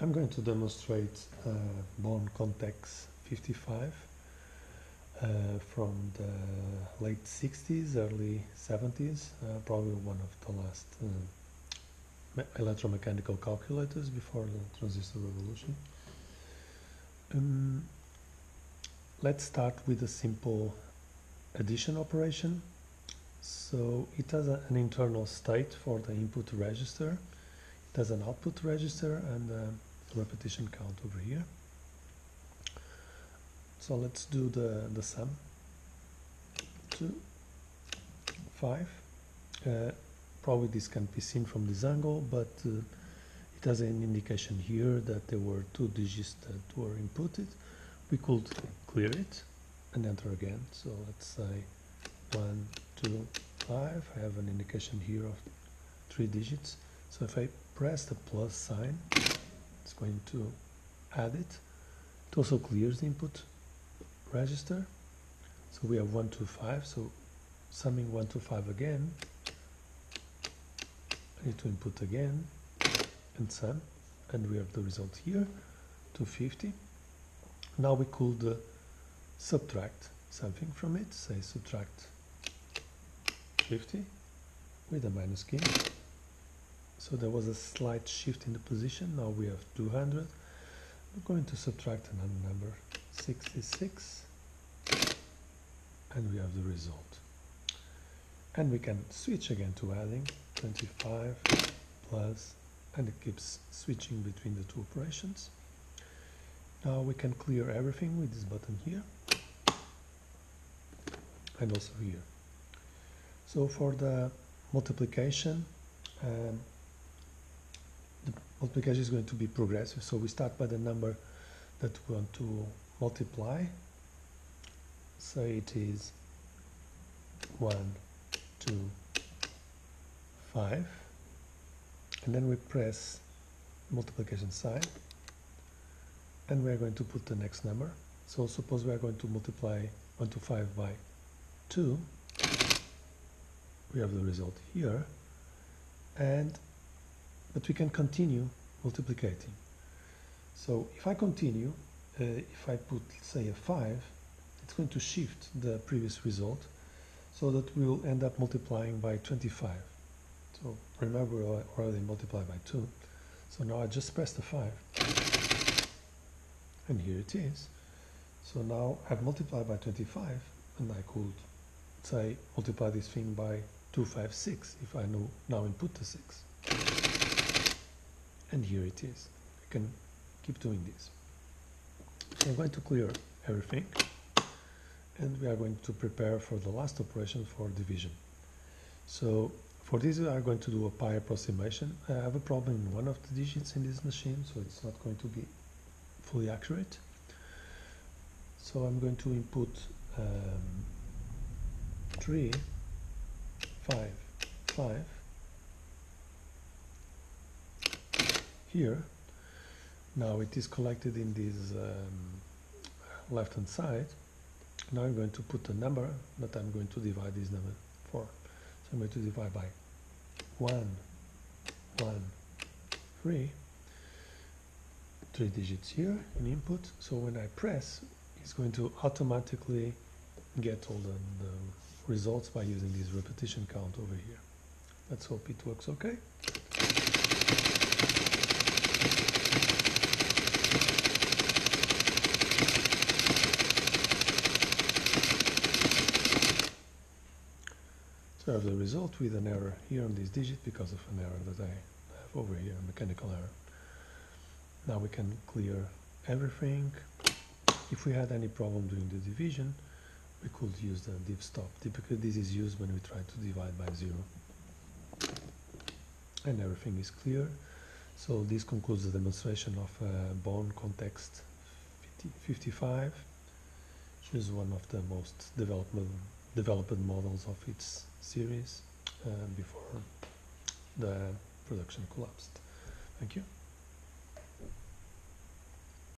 I'm going to demonstrate uh, Bohn Contex 55 uh, from the late 60s, early 70s, uh, probably one of the last uh, electromechanical calculators before the transistor revolution. Um, let's start with a simple addition operation. So it has a, an internal state for the input register there's an output register and a repetition count over here. So let's do the, the sum. 2, 5. Uh, probably this can be seen from this angle, but uh, it has an indication here that there were two digits that were inputted. We could clear it and enter again. So let's say 1, 2, 5. I have an indication here of three digits. So if I press the plus sign, it's going to add it. It also clears the input register. So we have 1 to 5, so summing 1 to 5 again, I need to input again and sum, and we have the result here, 250. Now we could uh, subtract something from it, say subtract 50 with a minus key. So there was a slight shift in the position. Now we have 200. We're going to subtract another number, 66. And we have the result. And we can switch again to adding 25 plus, and it keeps switching between the two operations. Now we can clear everything with this button here and also here. So for the multiplication, um, multiplication is going to be progressive. So we start by the number that we want to multiply. so it is 1, 2, 5. And then we press multiplication sign. And we are going to put the next number. So suppose we are going to multiply 1 to 5 by 2. We have the result here. And but we can continue multiplicating. So if I continue, uh, if I put say a 5, it's going to shift the previous result so that we'll end up multiplying by 25. So remember I already multiplied by 2. So now I just press the 5 and here it is. So now I've multiplied by 25 and I could say multiply this thing by 256 if I know now input the 6 and here it is. I can keep doing this. So I'm going to clear everything and we are going to prepare for the last operation for division. So for this we are going to do a pi approximation. I have a problem in one of the digits in this machine so it's not going to be fully accurate. So I'm going to input um, 3, 5, 5 here. Now it is collected in this um, left hand side. Now I'm going to put a number that I'm going to divide this number for. So I'm going to divide by 1, 1, 3, three digits here in input. So when I press, it's going to automatically get all the, the results by using this repetition count over here. Let's hope it works okay. So I have the result with an error here on this digit because of an error that I have over here, a mechanical error. Now we can clear everything. If we had any problem doing the division, we could use the div stop. Typically this is used when we try to divide by zero. And everything is clear. So this concludes the demonstration of uh, Bohn Contex 50, 55, which is one of the most developed, developed models of its series uh, before the production collapsed. Thank you.